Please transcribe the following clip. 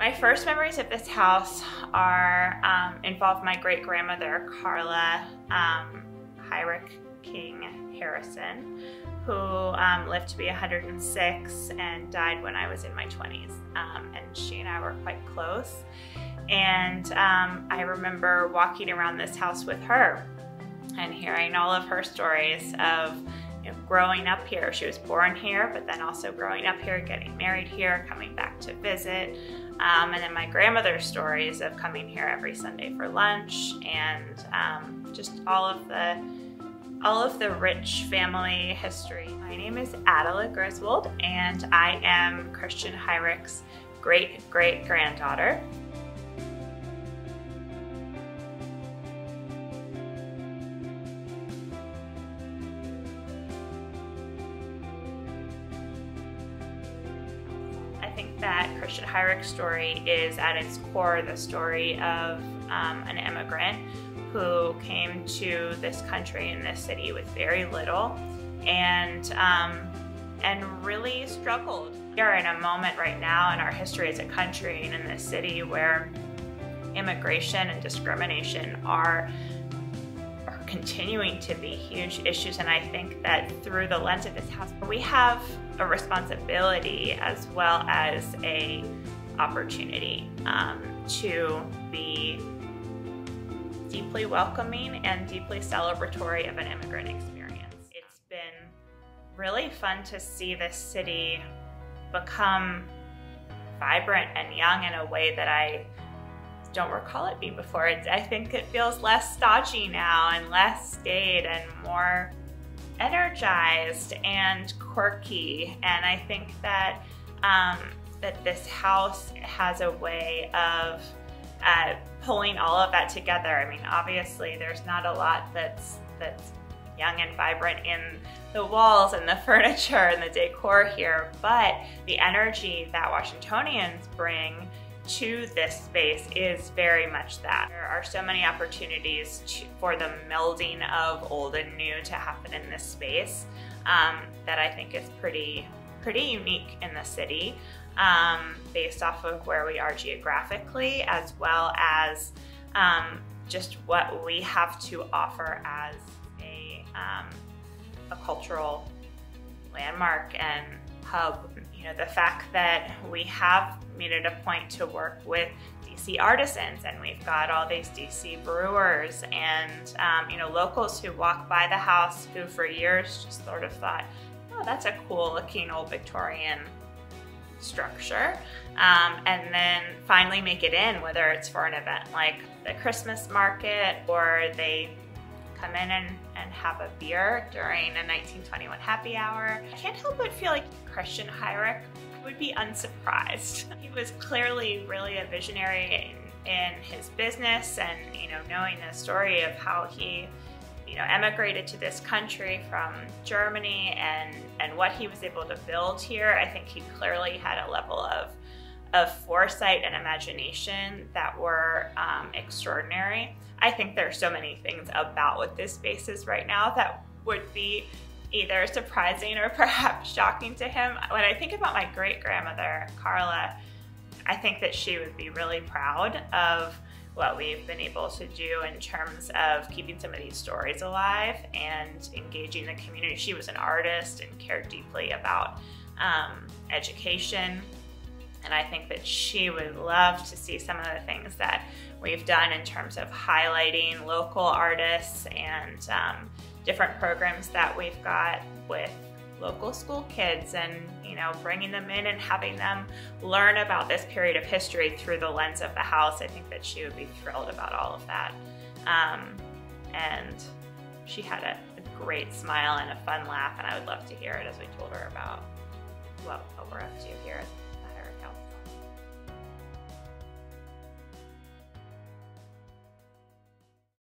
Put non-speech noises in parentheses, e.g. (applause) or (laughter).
My first memories of this house are um, involve my great grandmother Karla um, King Harrison, who um, lived to be 106 and died when I was in my 20s. Um, and she and I were quite close. And um, I remember walking around this house with her and hearing all of her stories of know, growing up here. She was born here, but then also growing up here, getting married here, coming back to visit. Um, and then my grandmother's stories of coming here every Sunday for lunch and um, just all of the all of the rich family history. My name is Adela Griswold and I am Christian Heurich's great that Christian Heurich's story is at its core the story of um, an immigrant who came to this country and this city with very little and um, and really struggled. We are in a moment right now in our history as a country and in this city where immigration and discrimination are are continuing to be huge issues and I think that through the lens of this house we have a responsibility as well as a opportunity um, to be deeply welcoming and deeply celebratory of an immigrant experience. It's been really fun to see this city become vibrant and young in a way that I don't recall it being before. I think it feels less stodgy now and less staid and more energized and quirky. And I think that um, that this house has a way of uh, pulling all of that together. I mean, obviously, there's not a lot that's that's young and vibrant in the walls and the (laughs) furniture and the decor here, but the energy that Washingtonians bring to this space is very much that. There are so many opportunities to, for the melding of old and new to happen in this space um, that I think is pretty pretty unique in the city um, based off of where we are geographically, as well as um, just what we have to offer as a, um, a cultural landmark and hub. You know, the fact that we have made it a point to work with DC artisans and we've got all these DC brewers and, um, you know, locals who walk by the house who for years just sort of thought, oh, that's a cool looking old Victorian structure um, and then finally make it in, whether it's for an event like the Christmas market or they come in and, and have a beer during a 1921 happy hour. I can't help but feel like Christian Heurich would be unsurprised. (laughs) He was clearly really a visionary in, in his business and, you know, knowing the story of how he you know, emigrated to this country from Germany and, and what he was able to build here, I think he clearly had a level of, of foresight and imagination that were um, extraordinary. I think there are so many things about what this space is right now that would be either surprising or (laughs) perhaps shocking to him. When I think about my great grandmother, Karla, I think that she would be really proud of what we've been able to do in terms of keeping some of these stories alive and engaging the community. She was an artist and cared deeply about um, education. And I think that she would love to see some of the things that we've done in terms of highlighting local artists and um, different programs that we've got with local school kids and you know bringing them in and having them learn about this period of history through the lens of the house. I think that she would be thrilled about all of that. Um, and she had a, a, great smile and a fun laugh and i would love to hear it as we told her about what, what we're up to here